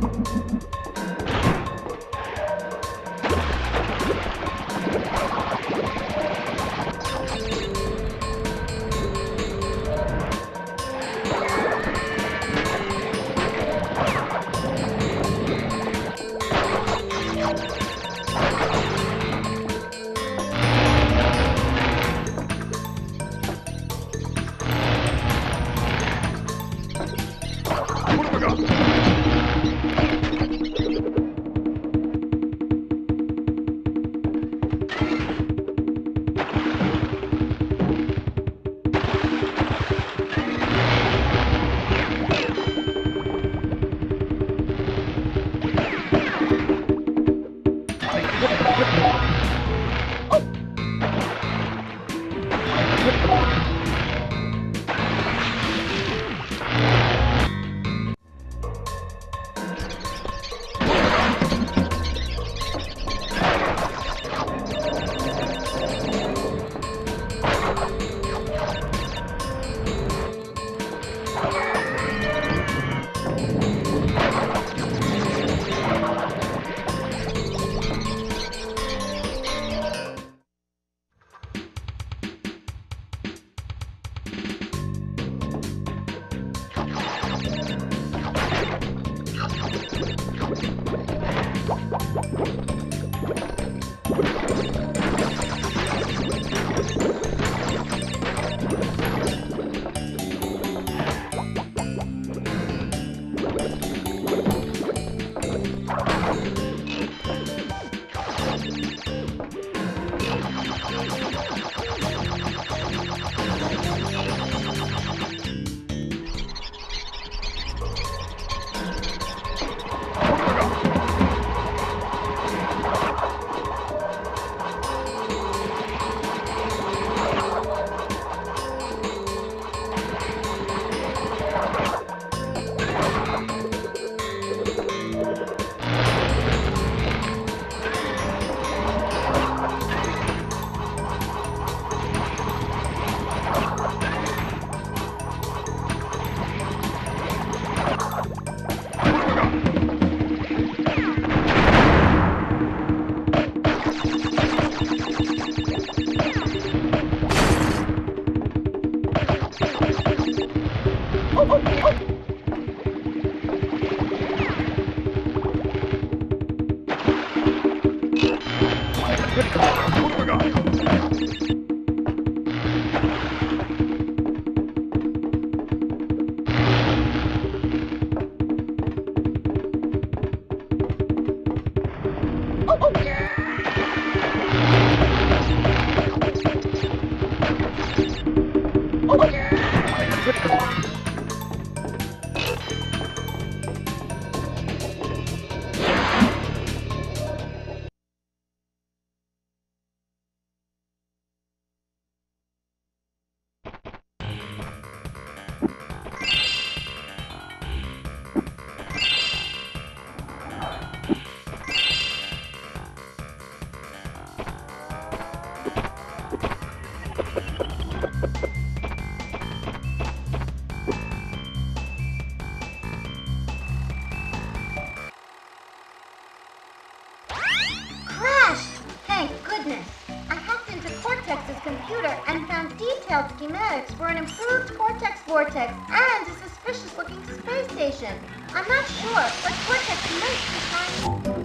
Come on. Oh, Crashed! Detailed schematics for an improved Cortex Vortex and a suspicious looking space station. I'm not sure, but Cortex might be trying...